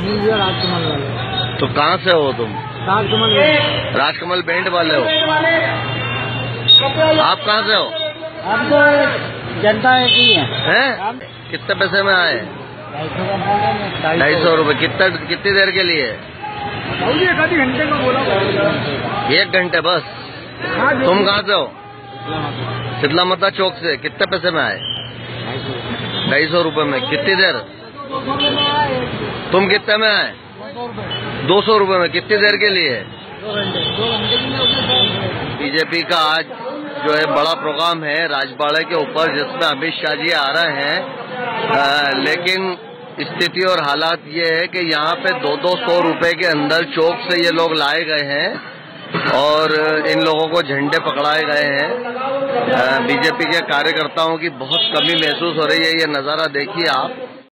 News Rajkamal वाले। तो कहाँ से हो तुम? राजकमल। राजकमल बैंड वाले हो। आप कहाँ से हो? हम तो जनता एक ही है। हैं? कितने पैसे में आए? ढाई ढाई सौ रुपये कितना कितनी देर के लिए? एक आधी घंटे का बोला एक घंटे बस। तुम कहाँ से हो? शीतला माता। चौक से। कितने पैसे में आए? ढाई सौ। रुपये में। कितनी देर? तुम कितने में आए? दो सौ रुपये में। कितनी देर के लिए? बीजेपी का आज जो है बड़ा प्रोग्राम है राजबाड़े के ऊपर, जिसमें अमित शाह जी आ रहे हैं। लेकिन स्थिति और हालात ये है कि यहाँ पे दो दो सौ रुपए के अंदर चौक से ये लोग लाए गए हैं और इन लोगों को झंडे पकड़ाए गए हैं। बीजेपी के कार्यकर्ताओं की बहुत कमी महसूस हो रही है, ये नज़ारा देखिए आप।